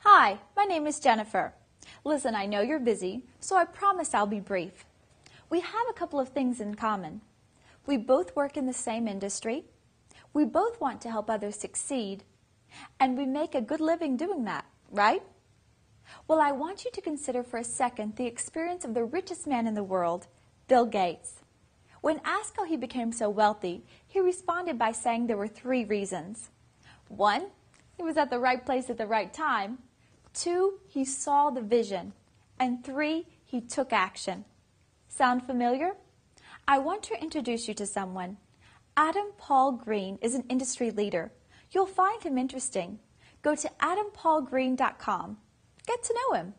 Hi, my name is Jennifer. Listen, I know you're busy, so I promise I'll be brief. We have a couple of things in common. We both work in the same industry. We both want to help others succeed. And we make a good living doing that, right? Well, I want you to consider for a second the experience of the richest man in the world, Bill Gates. When asked how he became so wealthy, he responded by saying there were three reasons. One, he was at the right place at the right time. Two, he saw the vision. And three, he took action. Sound familiar? I want to introduce you to someone. Adam Paul Green is an industry leader. You'll find him interesting. Go to adampaulgreen.com. Get to know him.